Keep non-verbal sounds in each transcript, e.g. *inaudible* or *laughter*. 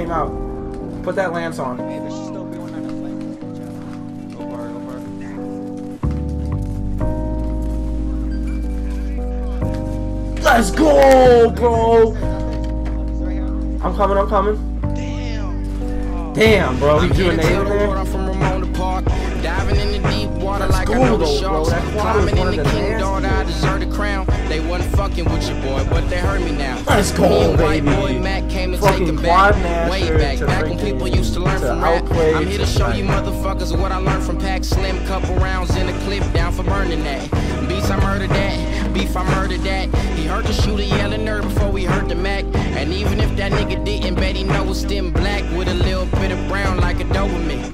came out. Put that lance on. Hey, there should still be one on the flank. Go for go for. Let's go, bro. He's right here. I'm coming, I'm coming. Damn. Damn, bro. He I'm drew a nade in the there. I'm from Ramona Park. Diving in the deep water Let's like go, I know the sharks. Climbing in the the king daughter, I deserve the crown. They wasn't fucking with your boy, but they hurt me now. Let's go, white baby. boy Mac came and Fucking quad back. Master back, to back when freaking- people used to learn to from rap. outplay I'm here to show you motherfuckers what I learned from Pack Slim. Couple rounds in the clip, down for burning that. Beats, I murdered that. Beef, I murdered that. He heard the shooter yelling nerd before we heard the Mac. And even if that nigga didn't, bet he know it's stem black with a little bit of brown like a Doberman.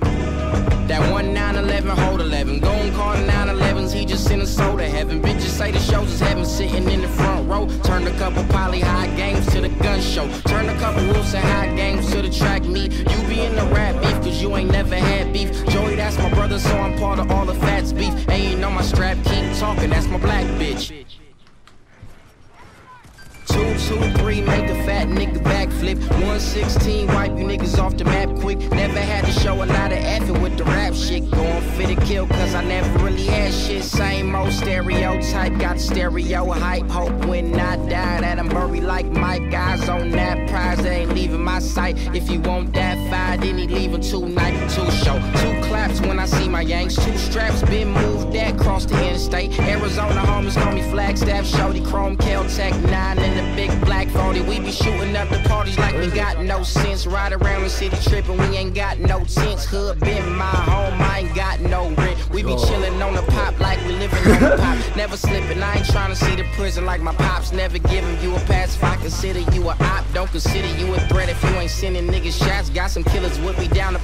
That one 911 hold 11. Go and call 911s, he just sent a soul to heaven. Bitches say the shows is heaven sitting in the front row. Turn a couple poly high games to the gun show. Turn a couple Wilson high games to the track meet. You be in the rap beef, cause you ain't never had beef. Joey, that's my brother, so I'm part of all the fats beef. Ain't on my strap, keep talking, that's my black bitch. Two, two, three, make a fat nigga backflip. 116, wipe you niggas off the map quick. Never had to show a lot of effort with the rap shit. Going fit to kill, cause I never really had shit. Same old stereotype, got stereo hype. Hope when I die that I'm buried like Mike. Guys on that prize, they ain't leaving my sight. If you want that fire, then he leaving tonight. Two show, two claps when I see my yanks. Two straps been moved that Arizona homies call me Flagstaff, Shorty, Chrome, Kel-Tec, 9 in the big black 40. We be shooting up the parties like we got no sense. Ride around the city tripping, we ain't got no tents. Hood been my home, I ain't got no rent. We be chillin' on the pop like we living on the pop. *laughs* Never slipping, I ain't trying to see the prison like my pops. Never giving you a pass if I consider you a op. Don't consider you a threat if you ain't sending niggas shots. Got some killers would me down to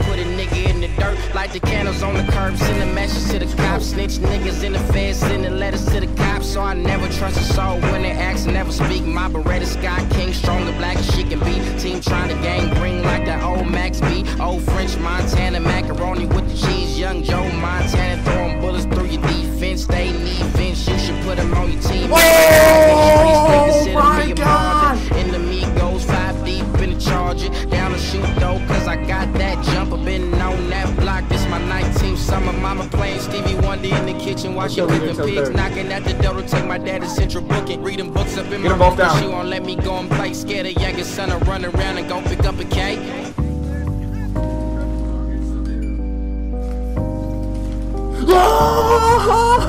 Like the candles on the curb, send a message to the cops. Snitch niggas in the feds, sending letters to the cops. So I never trust a soul when they ask, never speak. My Beretta Sky King, stronger black she can be. Team trying to gang green like the old Max B. Old French Montana, macaroni with the cheese. In the kitchen while she cooking pigs. Knocking at the door to take my dad to central booking. Reading books up in Get my room, down. She won't let me go and play. Scared of youngest son to run around and go pick up a K.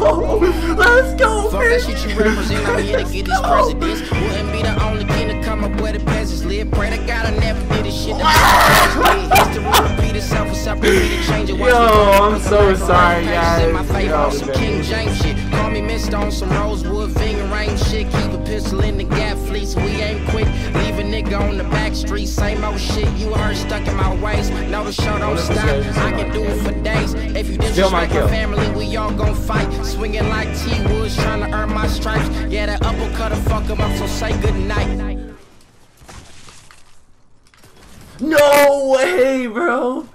Oh, let's go, Fuck that shit you represent. I'm here to get these *laughs* presidents. Wouldn't be the only king to come up where the peasants live. Pray to God I never did this shit. that History repeat itself. It's up to me to change it. Watch Yo, I'm so sorry, guys. In my favor, Yo, some. King James shit. Call me Mist on some Rosewood finger rain shit. Keep a pistol in the gap fleece. We ain't quick. Leave a nigga on the back street. Same old shit you heard stuck in my waist. No, the show don't stop. good, this is I can do it for days. If you disrespect my family, we all gon' fight. Swinging like T Woods, trying to earn my stripes. Yeah, that uppercut will fuck him up, so say goodnight. No way, bro.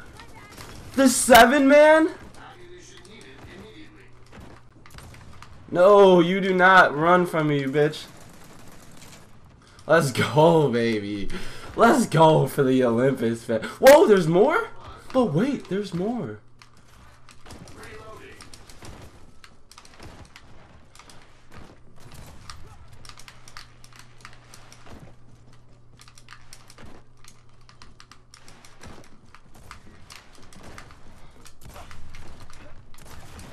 The seven man? No, you do not run from me, you bitch. Let's go, baby. Let's go for the Olympus. Whoa, there's more? But wait, there's more.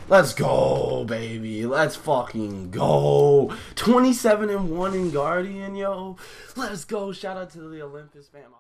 Let's go, baby. Let's fucking go. 27 and 1 in Guardian, yo. Let's go. Shout out to the Olympus fam.